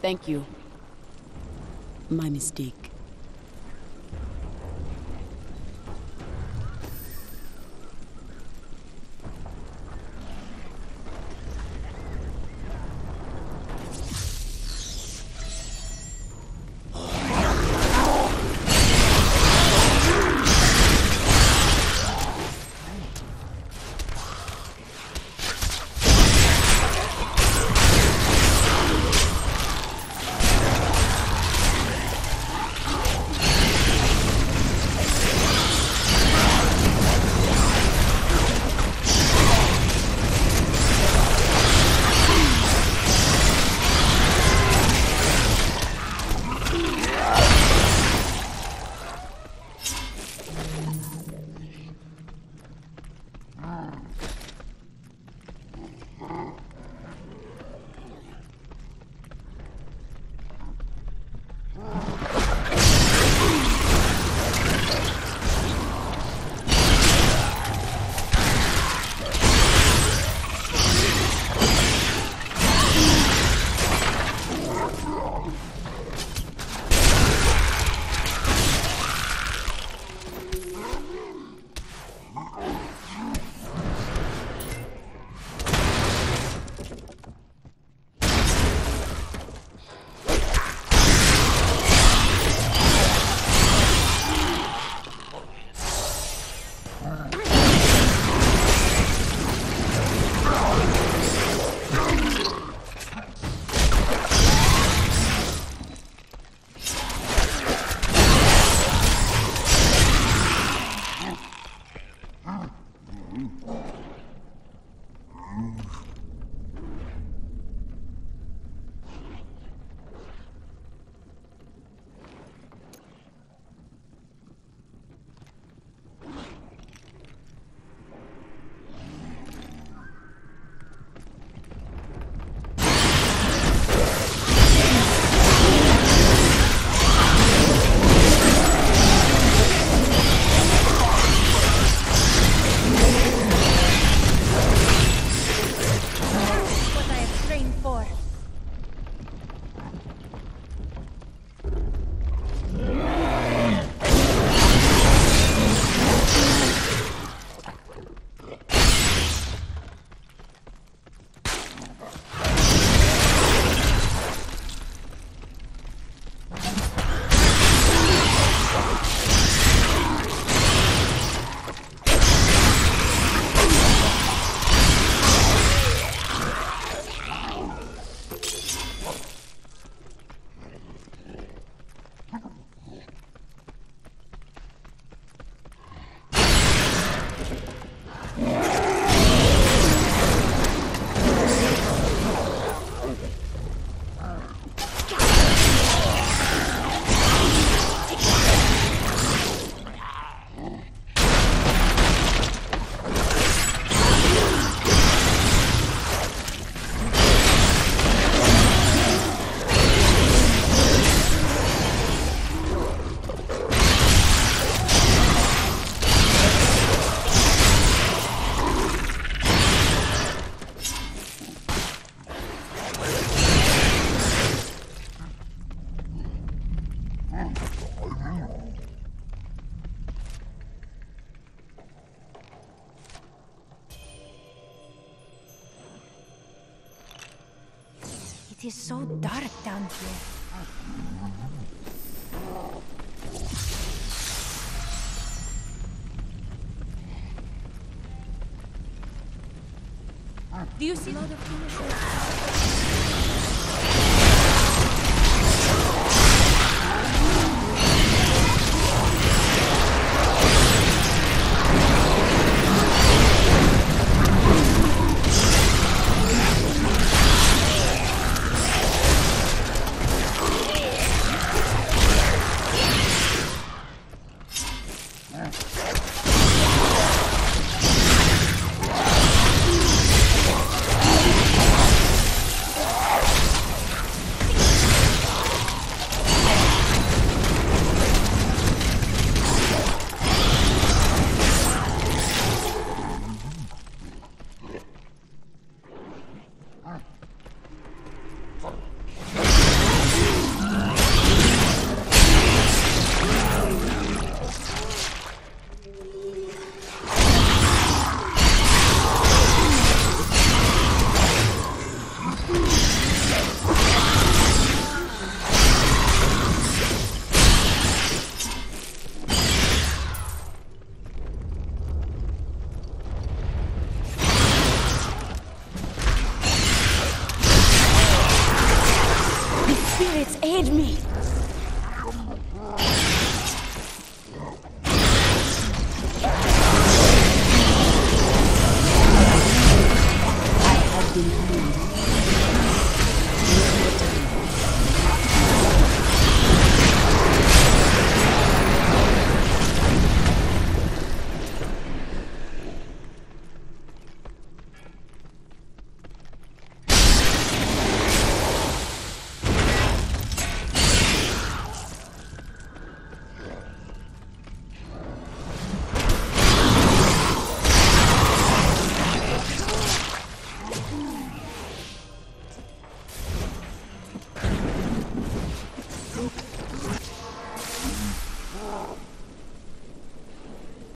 Thank you. My mistake. It is so dark down here. Do you see?